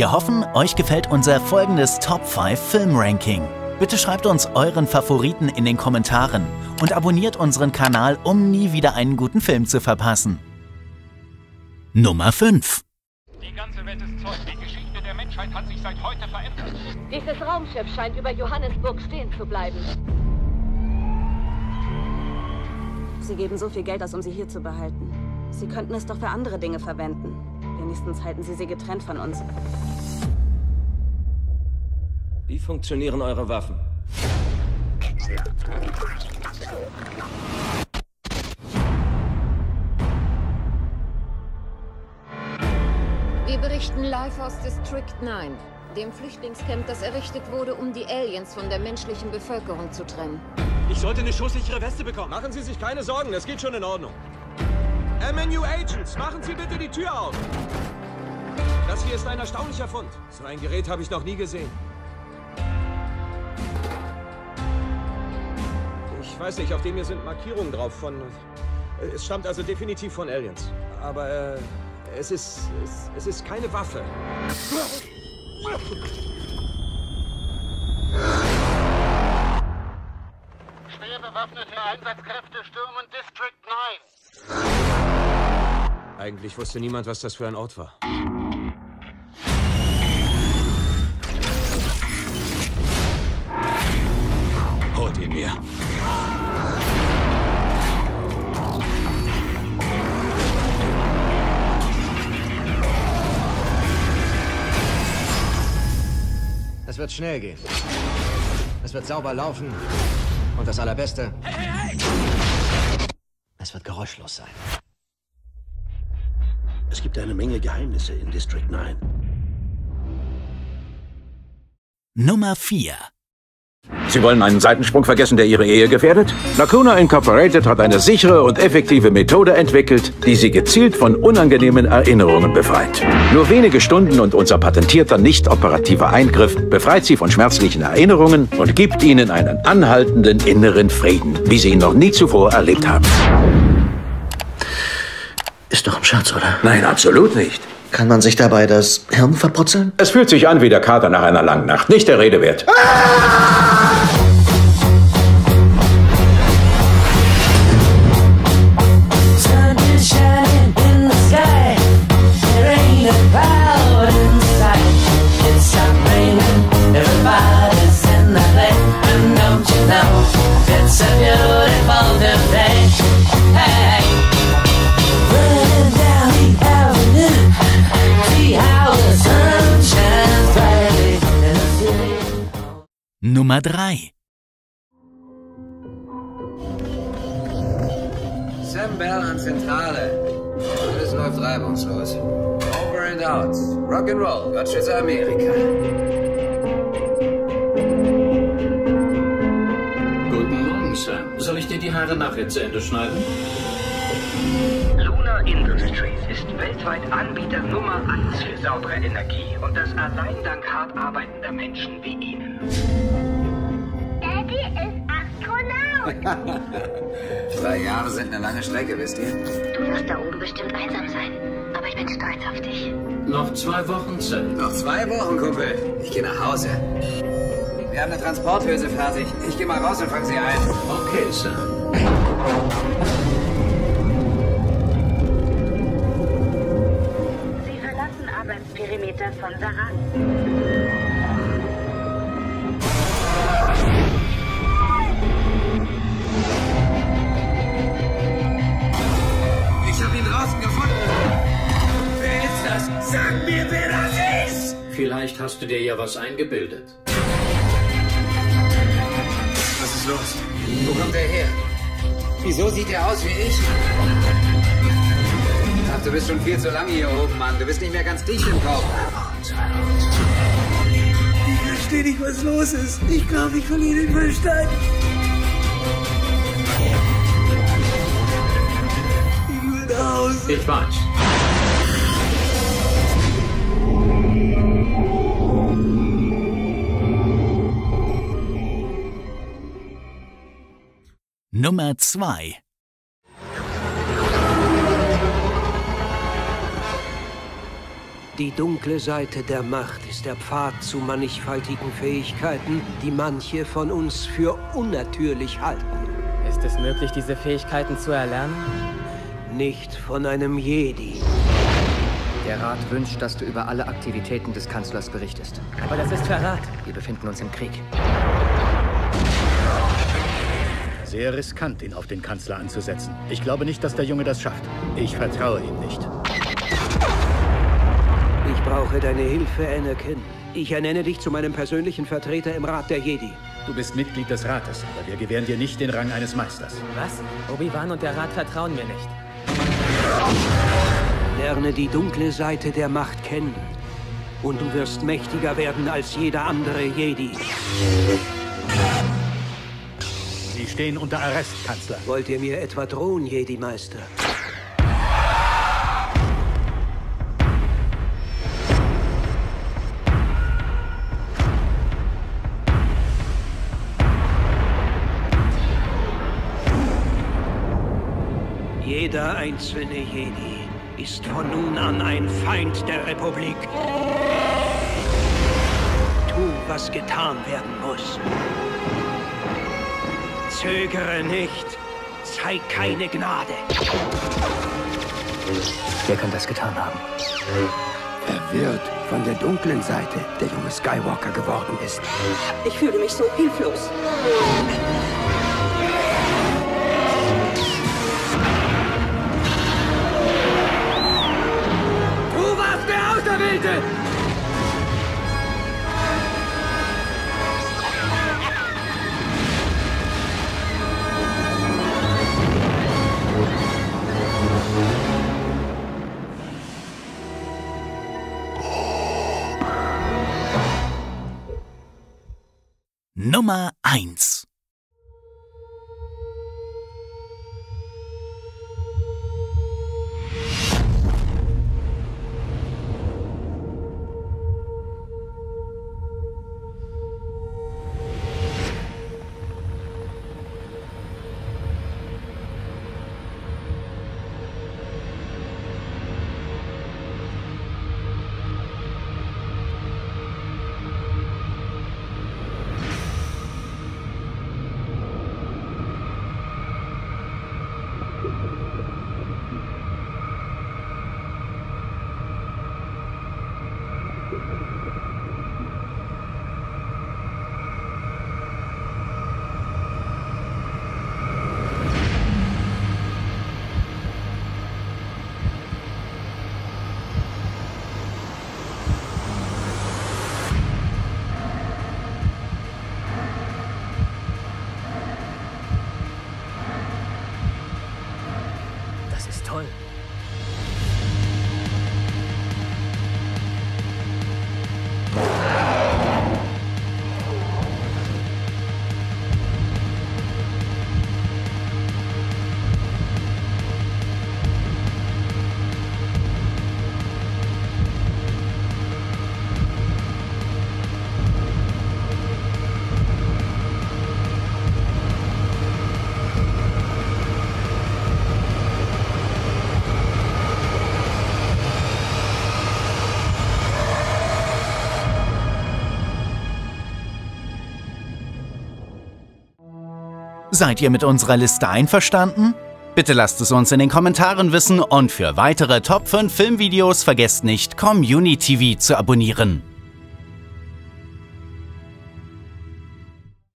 Wir hoffen, euch gefällt unser folgendes Top 5 Film Ranking. Bitte schreibt uns euren Favoriten in den Kommentaren und abonniert unseren Kanal, um nie wieder einen guten Film zu verpassen. Nummer 5 Die ganze Welt ist Zeug. Die Geschichte der Menschheit hat sich seit heute verändert. Dieses Raumschiff scheint über Johannesburg stehen zu bleiben. Sie geben so viel Geld aus, um sie hier zu behalten. Sie könnten es doch für andere Dinge verwenden. Wenigstens halten Sie sie getrennt von uns. Wie funktionieren eure Waffen? Wir berichten live aus District 9, dem Flüchtlingscamp, das errichtet wurde, um die Aliens von der menschlichen Bevölkerung zu trennen. Ich sollte eine schusssichere Weste bekommen. Machen Sie sich keine Sorgen, das geht schon in Ordnung. MNU Agents, machen Sie bitte die Tür auf. Das hier ist ein erstaunlicher Fund. So ein Gerät habe ich noch nie gesehen. Ich weiß nicht, auf dem hier sind Markierungen drauf von... Es stammt also definitiv von Aliens. Aber äh, es, ist, es, es ist keine Waffe. Schwer bewaffnete Einsatzkräfte stürmen District 9. Eigentlich wusste niemand, was das für ein Ort war. Holt ihn mir. Es wird schnell gehen. Es wird sauber laufen. Und das Allerbeste. Es wird geräuschlos sein. Es gibt eine Menge Geheimnisse in District 9. Nummer 4 Sie wollen einen Seitensprung vergessen, der Ihre Ehe gefährdet? Lacuna Incorporated hat eine sichere und effektive Methode entwickelt, die Sie gezielt von unangenehmen Erinnerungen befreit. Nur wenige Stunden und unser patentierter nicht-operativer Eingriff befreit Sie von schmerzlichen Erinnerungen und gibt Ihnen einen anhaltenden inneren Frieden, wie Sie ihn noch nie zuvor erlebt haben. Ist doch ein Scherz, oder? Nein, absolut nicht. Kann man sich dabei das Hirn verputzeln? Es fühlt sich an wie der Kater nach einer langen Nacht. Nicht der Rede wert. Sun Nummer 3 Sam Bell an Zentrale. Alles läuft reibungslos. Over and out. Rock'n'Roll. Gott schütze Amerika. Guten Morgen, Sam. Soll ich dir die Haare nachher zu Ende schneiden? Luna Industries ist weltweit Anbieter Nummer 1 für saubere Energie und das allein dank hart arbeitender Menschen wie Ihnen. Zwei Jahre sind eine lange Strecke, wisst ihr? Du wirst da oben bestimmt einsam sein. Aber ich bin stolz auf dich. Noch zwei Wochen, Sam. Noch zwei Wochen, Kumpel. Ich gehe nach Hause. Wir haben eine Transporthülse fertig. Ich gehe mal raus und fang sie ein. Okay, Sam. Sie verlassen Arbeitsperimeter von Saran. Vielleicht hast du dir ja was eingebildet. Was ist los? Wo kommt er her? Wieso sieht er aus wie ich? Ach, du bist schon viel zu lange hier oben, Mann. Du bist nicht mehr ganz dicht im Kopf. Ich verstehe nicht, was los ist. Ich glaube, ich verliere den Verstand. Ich will nach Hause. Ich weiß. Nummer 2 Die dunkle Seite der Macht ist der Pfad zu mannigfaltigen Fähigkeiten, die manche von uns für unnatürlich halten. Ist es möglich, diese Fähigkeiten zu erlernen? Nicht von einem Jedi. Der Rat wünscht, dass du über alle Aktivitäten des Kanzlers berichtest. Aber das ist Verrat. Wir befinden uns im Krieg. Sehr riskant, ihn auf den Kanzler anzusetzen. Ich glaube nicht, dass der Junge das schafft. Ich vertraue ihm nicht. Ich brauche deine Hilfe, Anakin. Ich ernenne dich zu meinem persönlichen Vertreter im Rat der Jedi. Du bist Mitglied des Rates, aber wir gewähren dir nicht den Rang eines Meisters. Was? Obi-Wan und der Rat vertrauen mir nicht. Lerne die dunkle Seite der Macht kennen. Und du wirst mächtiger werden als jeder andere Jedi. Stehen unter Arrest, Kanzler. Wollt ihr mir etwa drohen, Jedi-Meister? Jeder einzelne Jedi ist von nun an ein Feind der Republik. Tu, was getan werden muss. Zögere nicht. Zeig keine Gnade. Wer kann das getan haben? Verwirrt von der dunklen Seite der junge Skywalker geworden ist. Ich fühle mich so hilflos. Du warst der Auserwählte! Nummer 1 Seid ihr mit unserer Liste einverstanden? Bitte lasst es uns in den Kommentaren wissen und für weitere Top 5 Filmvideos vergesst nicht, Community TV zu abonnieren.